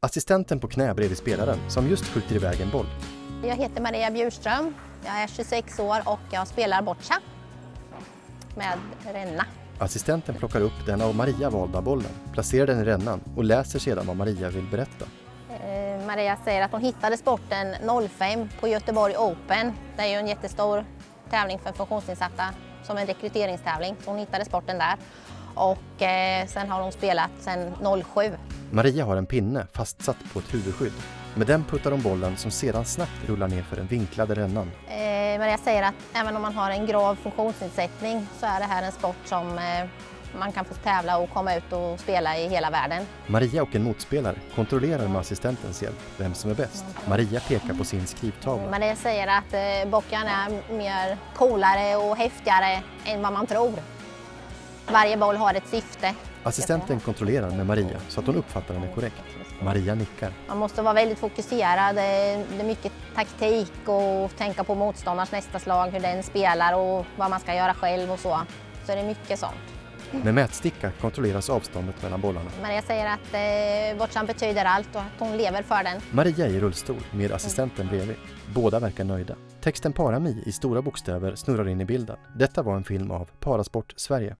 Assistenten på knä bredvid spelaren som just skjuter iväg en boll. Jag heter Maria Bjurström. Jag är 26 år och jag spelar boccia med ränna. Assistenten plockar upp den av Maria valda bollen, placerar den i rännan och läser sedan vad Maria vill berätta. Eh, Maria säger att hon hittade sporten 05 på Göteborg Open. Det är ju en jättestor tävling för funktionsnedsatta som en rekryteringstävling. Så hon hittade sporten där. Och eh, sen har hon spelat sedan 07. Maria har en pinne fastsatt på ett huvudskydd. Med den puttar hon bollen som sedan snabbt rullar ner för den vinklade rännan. Eh, Maria säger att även om man har en grav funktionsnedsättning så är det här en sport som eh, man kan få tävla och komma ut och spela i hela världen. Maria och en motspelare kontrollerar med assistentens hjälp vem som är bäst. Maria pekar på sin skrivtavla. Maria säger att eh, bockan är mer coolare och häftigare än vad man tror. Varje boll har ett syfte. Assistenten kontrollerar med Maria så att hon uppfattar henne korrekt. Maria nickar. Man måste vara väldigt fokuserad. Det är mycket taktik och tänka på motståndarens nästa slag, hur den spelar och vad man ska göra själv och så. Så det är mycket sånt. Med mätsticka kontrolleras avståndet mellan bollarna. Maria säger att eh, boccian betyder allt och att hon lever för den. Maria är i rullstol med assistenten bredvid. Båda verkar nöjda. Texten Parami i stora bokstäver snurrar in i bilden. Detta var en film av Parasport Sverige.